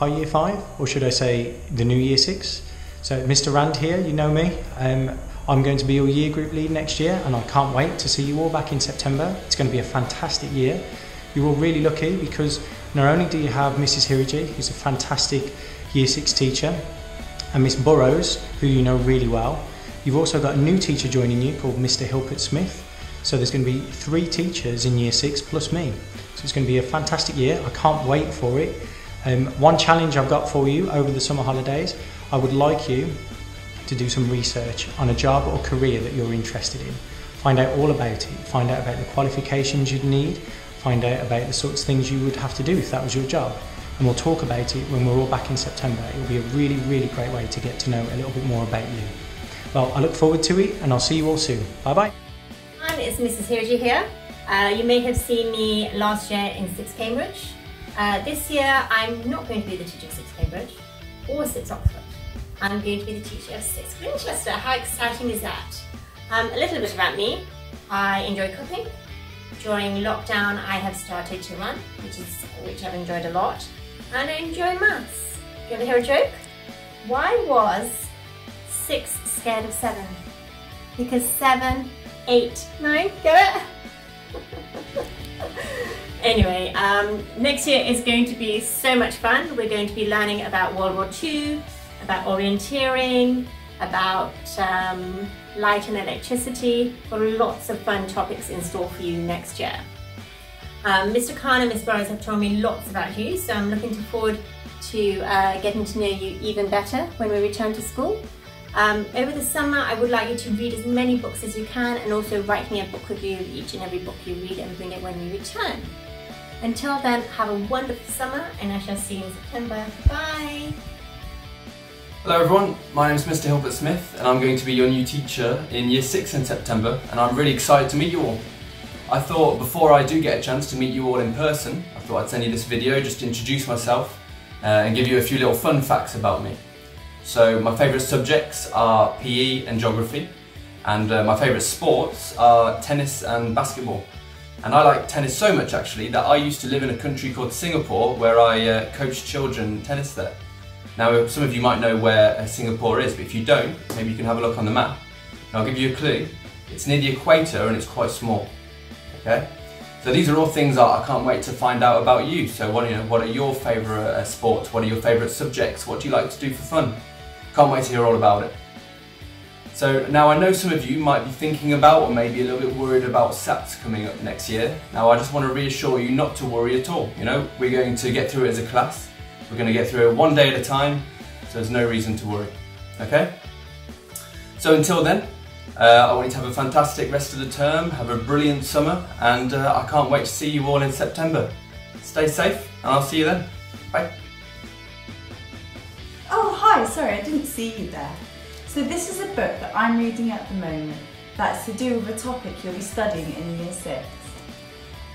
Hi Year 5, or should I say the new Year 6. So Mr Rand here, you know me. Um, I'm going to be your year group lead next year and I can't wait to see you all back in September. It's going to be a fantastic year. You're all really lucky because not only do you have Mrs Hirji, who's a fantastic Year 6 teacher, and Miss Burrows, who you know really well, you've also got a new teacher joining you called Mr Hilbert Smith. So there's going to be three teachers in Year 6 plus me. So it's going to be a fantastic year. I can't wait for it. Um, one challenge I've got for you over the summer holidays, I would like you to do some research on a job or career that you're interested in. Find out all about it, find out about the qualifications you'd need, find out about the sorts of things you would have to do if that was your job. And we'll talk about it when we're all back in September. It'll be a really, really great way to get to know a little bit more about you. Well, I look forward to it and I'll see you all soon. Bye bye. Hi, it's Mrs. Hirji here. Uh, you may have seen me last year in 6 Cambridge. Uh, this year, I'm not going to be the teacher of 6 Cambridge or 6 Oxford. I'm going to be the teacher of 6 Winchester. How exciting is that? Um, a little bit about me. I enjoy cooking. During lockdown, I have started to run, which is which I've enjoyed a lot. And I enjoy maths. You ever hear a joke? Why was 6 scared of 7? Because 7, 8, 9, get it? Anyway, um, next year is going to be so much fun. We're going to be learning about World War II, about orienteering, about um, light and electricity. Got lots of fun topics in store for you next year. Um, Mr. Khan and Ms. Burrows have told me lots about you, so I'm looking forward to uh, getting to know you even better when we return to school. Um, over the summer, I would like you to read as many books as you can and also write me a book review of each and every book you read and bring it when we return. Until then, have a wonderful summer and I shall see you in September. Bye! Hello everyone, my name is Mr Hilbert Smith and I'm going to be your new teacher in Year 6 in September and I'm really excited to meet you all. I thought before I do get a chance to meet you all in person, I thought I'd send you this video just to introduce myself uh, and give you a few little fun facts about me. So my favourite subjects are PE and geography and uh, my favourite sports are tennis and basketball. And I like tennis so much actually that I used to live in a country called Singapore where I uh, coached children tennis there. Now some of you might know where uh, Singapore is, but if you don't, maybe you can have a look on the map. And I'll give you a clue. It's near the equator and it's quite small. Okay? So these are all things I can't wait to find out about you. So what, you what are your favourite uh, sports? What are your favourite subjects? What do you like to do for fun? Can't wait to hear all about it. So now I know some of you might be thinking about or maybe a little bit worried about SATs coming up next year. Now I just want to reassure you not to worry at all. You know, we're going to get through it as a class. We're going to get through it one day at a time, so there's no reason to worry. Okay? So until then, uh, I want you to have a fantastic rest of the term, have a brilliant summer, and uh, I can't wait to see you all in September. Stay safe, and I'll see you then. Bye. Oh, hi, sorry, I didn't see you there. So this is a book that I'm reading at the moment that's to do with a topic you'll be studying in Year 6.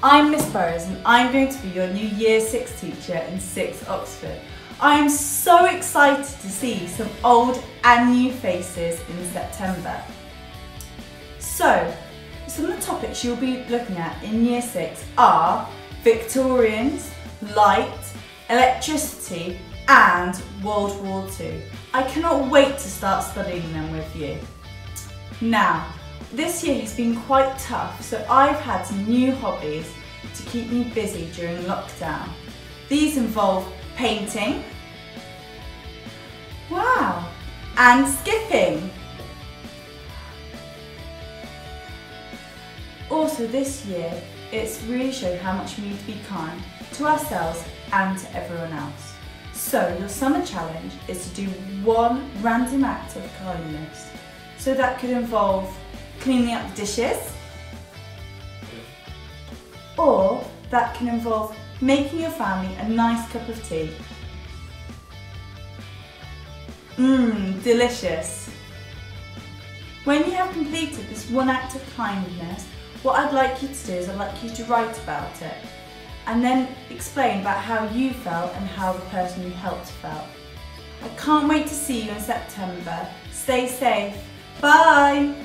I'm Miss Burrows and I'm going to be your new Year 6 teacher in 6 Oxford. I am so excited to see some old and new faces in September. So, some of the topics you'll be looking at in Year 6 are Victorians, light, electricity and World War II. I cannot wait to start studying them with you. Now, this year has been quite tough, so I've had some new hobbies to keep me busy during lockdown. These involve painting, wow, and skipping. Also this year, it's really shown how much we need to be kind to ourselves and to everyone else. So your summer challenge is to do one random act of kindness. So that could involve cleaning up the dishes, or that can involve making your family a nice cup of tea. Mmm, delicious. When you have completed this one act of kindness, what I'd like you to do is I'd like you to write about it and then explain about how you felt and how the person you helped felt. I can't wait to see you in September. Stay safe. Bye!